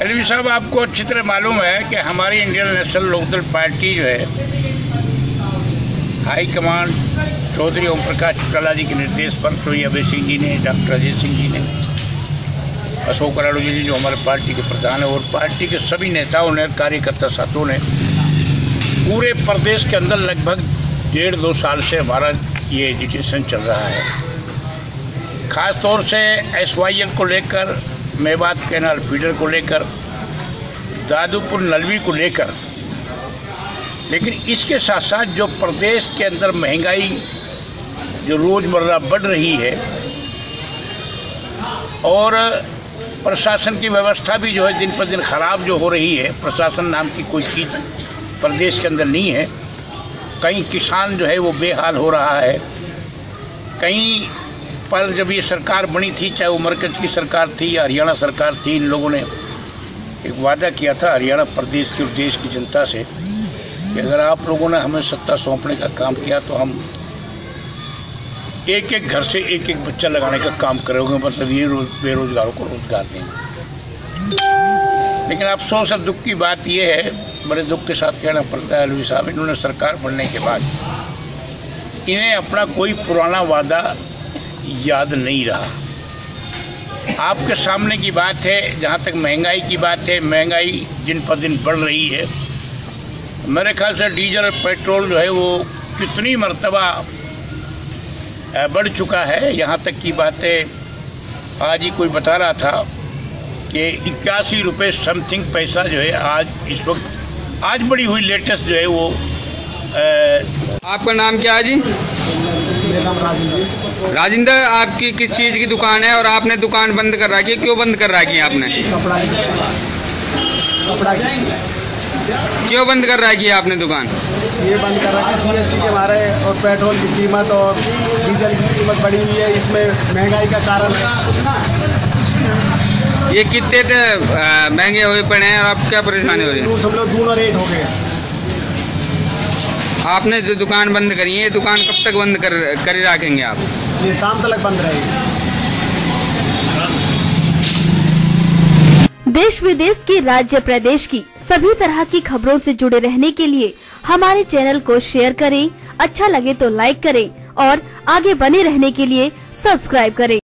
LV साहब, आपको अच्छी तरह मालूम है कि हमारी इंडियन नेशनल लोकदल पार्टी जो है, हाई कमांड चौधरी ओम प्रकाश चौटाला जी के निर्देश पर श्री अभय सिंह जी ने, डॉक्टर अजय सिंह जी ने, अशोक अराडू जी जो हमारे पार्टी के प्रधान है और पार्टी के सभी नेताओं ने, कार्यकर्ता साथियों ने, पूरे प्रदेश के अंदर लगभग डेढ़ दो साल से हमारा ये एजुकेशन चल रहा है। खास तौर से एस को लेकर मेवात कैनाल फीडर को लेकर, दादूपुर नलवी को लेकर, लेकिन इसके साथ साथ जो प्रदेश के अंदर महँगाई, जो रोज़मर्रा बढ़ रही है, और प्रशासन की व्यवस्था भी जो है दिन पर दिन खराब जो हो रही है, प्रशासन नाम की कोई चीज़ प्रदेश के अंदर नहीं है, कहीं किसान जो है वो बेहाल हो रहा है, कहीं पर जब ये सरकार बनी थी, चाहे वो मरकज की सरकार थी या हरियाणा सरकार थी, इन लोगों ने एक वादा किया था, हरियाणा प्रदेश की और देश की जनता से, कि अगर आप लोगों ने हमें सत्ता सौंपने का काम किया तो हम एक एक घर से एक एक बच्चा लगाने का काम करोगे मतलब ये रोज, बेरोजगारों को रोज़गार देंगे। लेकिन अफसोस और दुख की बात यह है, बड़े दुख के साथ कहना पड़ता है अलवी साहब, इन्होंने सरकार बनने के बाद इन्हें अपना कोई पुराना वादा याद नहीं रहा। आपके सामने की बात है जहाँ तक महँगाई की बात है महँगाई दिन पर दिन बढ़ रही है। मेरे ख्याल से डीजल और पेट्रोल जो है वो कितनी मरतबा बढ़ चुका है। यहाँ तक की बातें आज ही कोई बता रहा था कि इक्यासी रुपये समथिंग पैसा जो है आज इस वक्त आज बड़ी हुई लेटेस्ट जो है वो आ, आपका नाम क्या है जी? मेरा नाम राजेंद्र। आपकी किस चीज़ की दुकान है और आपने दुकान बंद कर रखी है? क्यों बंद कर रखी है आपने? क्यों बंद कर रखी है आपने दुकान? ये बंद कर रखी है जीएसटी के मारे और पेट्रोल की कीमत और डीजल की कीमत बढ़ी हुई है। इसमें महँगाई का कारण ये कितने थे महँगे हुए पड़े हैं और आप क्या परेशानी हो रही है? सब लोग दोनों रेट हो गए। आपने जो दुकान बंद करी है दुकान कब तक बंद कर कर रखेंगे आप? ये शाम तक बंद रहेगी। देश विदेश की, राज्य प्रदेश की सभी तरह की खबरों से जुड़े रहने के लिए हमारे चैनल को शेयर करें अच्छा लगे तो लाइक करें और आगे बने रहने के लिए सब्सक्राइब करें।